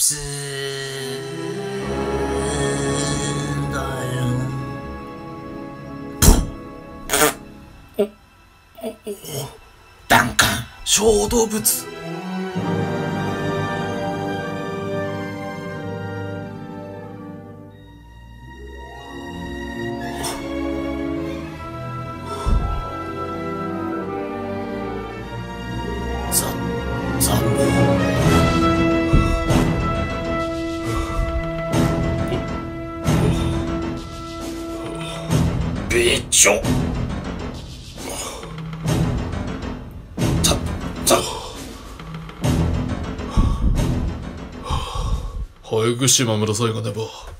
プーだよダンカン小動物。ザザビッチョザザ早く島村さんがねば